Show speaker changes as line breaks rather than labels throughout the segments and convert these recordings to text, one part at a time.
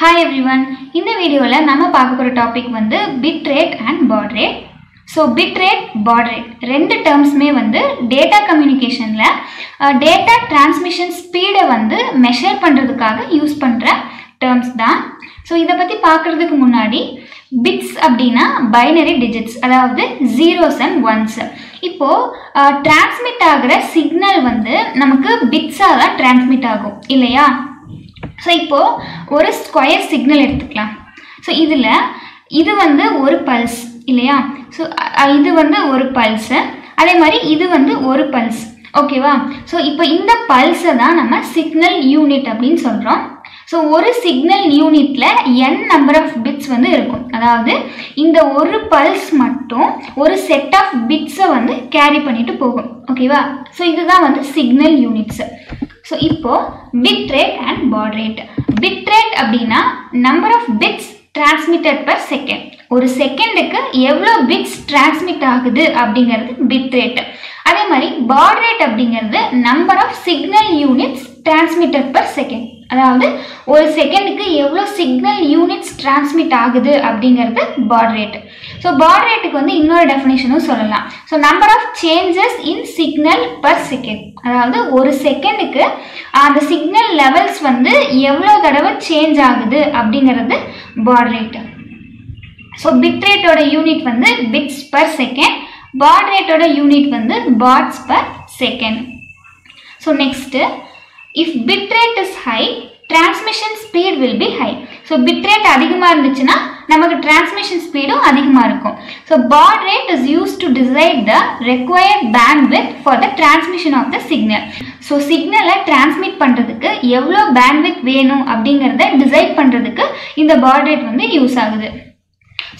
Hi everyone இந்த வீடியோவில் நம்ம பார்க்க போகிற டாபிக் வந்து bit rate and baud rate so bit rate baud rate ரெண்டு டேர்ம்ஸுமே வந்து டேட்டா கம்யூனிகேஷனில் டேட்டா டிரான்ஸ்மிஷன் ஸ்பீடை வந்து மெஷர் பண்ணுறதுக்காக யூஸ் பண்ணுற டேர்ம்ஸ் தான். ஸோ இதை பற்றி பார்க்குறதுக்கு முன்னாடி பிட்ஸ் அப்படின்னா பைனரி டிஜிட்ஸ் அதாவது ஜீரோஸ் அண்ட் ஒன்ஸ் இப்போது டிரான்ஸ்மிட் ஆகிற சிக்னல் வந்து நமக்கு பிட்ஸாக தான் டிரான்ஸ்மிட் ஆகும் இல்லையா? ஸோ இப்போது ஒரு ஸ்கொயர் சிக்னல் எடுத்துக்கலாம். ஸோ இதில் இது வந்து ஒரு பல்ஸ் இல்லையா? ஸோ இது வந்து ஒரு பல்ஸு அதே மாதிரி இது வந்து ஒரு பல்ஸ் ஓகேவா ஸோ இப்போ இந்த பல்ஸை தான் நம்ம சிக்னல் யூனிட் அப்படின்னு சொல்கிறோம் ஸோ ஒரு சிக்னல் யூனிட்டில் என் நம்பர் ஆஃப் பிட்ஸ் வந்து இருக்கும். அதாவது இந்த ஒரு பல்ஸ் மட்டும் ஒரு செட் ஆஃப் பிட்ஸை வந்து கேரி பண்ணிட்டு போகும். ஓகேவா ஸோ இதுதான் வந்து சிக்னல் யூனிட்ஸு ஸோ இப்போ bit rate and baud rate bit rate அப்படின்னா number of bits transmitted per second ஒரு செகண்டுக்கு எவ்வளோ பிட்ஸ் டிரான்ஸ்மிட் ஆகுது அப்படிங்கிறது பிட் ரேட் அதே மாதிரி பாட் ரேட் அப்படிங்கிறது number of signal units transmitted per second அதாவது ஒரு செகண்டுக்கு எவ்வளோ சிக்னல் யூனிட்ஸ் டிரான்ஸ்மிட் ஆகுது அப்படிங்கிறது பாட் ரேட் ஸோ பாட் ரேட்டுக்கு வந்து இன்னொரு டெஃபினேஷனும் சொல்லலாம். So number of changes in signal per second அதாவது ஒரு செகண்டுக்கு அந்த சிக்னல் லெவல்ஸ் வந்து எவ்வளோ தடவை சேஞ்ச் ஆகுது அப்படிங்கிறது பாட் ரேட்டு ஸோ பிட் ரேட்டோட யூனிட் வந்து பிட்ஸ் பர் செகண்ட் பாட் ரேட்டோட யூனிட் வந்து bauds per second so next if bit rate is high transmission speed will be high so bit rate அதிகமாக இருந்துச்சுன்னா நமக்கு டிரான்ஸ்மிஷன் ஸ்பீடும் அதிகமாக இருக்கும். So baud rate is use to decide the required bandwidth for the transmission of the signal so சிக்னலை transmit பண்ணுறதுக்கு எவ்வளோ bandwidth வேணும் அப்படிங்கிறத டிசைட் பண்ணுறதுக்கு இந்த பாட் ரேட் வந்து யூஸ் ஆகுது.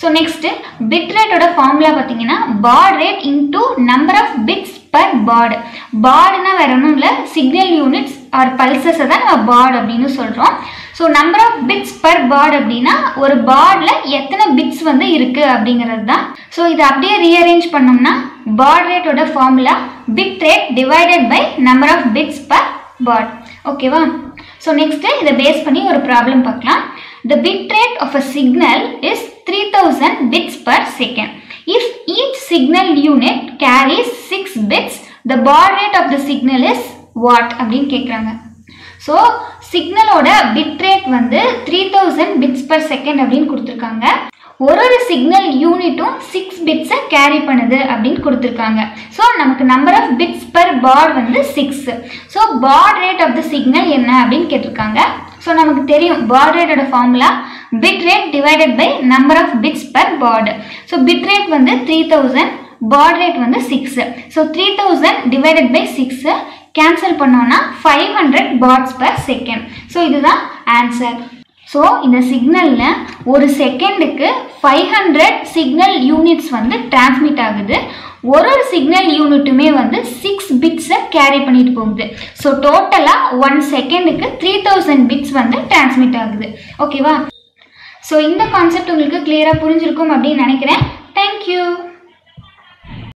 ஸோ நெக்ஸ்ட்டு பிட் ரேட்டோட ஃபார்முலா பார்த்தீங்கன்னா baud rate into number of bits per baud பாடுனா வேற ஒன்றும் இல்லை சிக்னல் யூனிட்ஸ் ஆர் பல்சஸை தான் நம்ம பாட் அப்படின்னு சொல்கிறோம் so number of bits per baud அப்படின்னா ஒரு பாடில் எத்தனை பிட்ஸ் வந்து இருக்குது அப்படிங்கிறது தான். ஸோ இதை அப்படியே ரீஅரேஞ்ச் பண்ணோம்னா baud ரேட்டோட formula bit rate divided by number of bits per baud ஓகேவா ஸோ நெக்ஸ்ட்டு இதை பேஸ் பண்ணி ஒரு ப்ராப்ளம் பார்க்கலாம். The bit rate of a signal is 3000 bits per second. If each signal unit carries 6 bits, the baud rate of the signal is what? அப்படின்னு கேட்குறாங்க so சிக்னலோட bit rate வந்து three thousand bits per second அப்படின்னு கொடுத்துருக்காங்க. ஒரு ஒரு signal யூனிட்டும் six பிட்ஸை கேரி பண்ணுது அப்படின்னு கொடுத்துருக்காங்க. ஸோ நமக்கு number of bits per baud வந்து six so baud rate of the signal என்ன அப்படின்னு கேட்டிருக்காங்க. ஸோ நமக்கு தெரியும் baud ரேட்டோட formula bit rate divided by number of bits per baud so bit rate வந்து த்ரீ தௌசண்ட் பாட் ரேட் வந்து six so three thousand divided by six cancel பண்ணோன்னா five hundred bauds per second so இதுதான் answer so இந்த சிக்னலில் ஒரு செகண்டுக்கு five hundred signal units வந்து transmit ஆகுது. ஒரு ஒரு சிக்னல் யூனிட்டுமே வந்து சிக்ஸ் பிட் கேரி பண்ணிட்டு போகுது. ஸோ டோட்டலாக ஒன் செகண்டுக்கு த்ரீ தௌசண்ட் பிட்ஸ் வந்து டிரான்ஸ்மிட் ஆகுது. ஓகேவா ஸோ இந்த கான்செப்ட் உங்களுக்கு கிளியராக புரிஞ்சிருக்கும் அப்படின்னு நினைக்கிறேன். தேங்க்யூ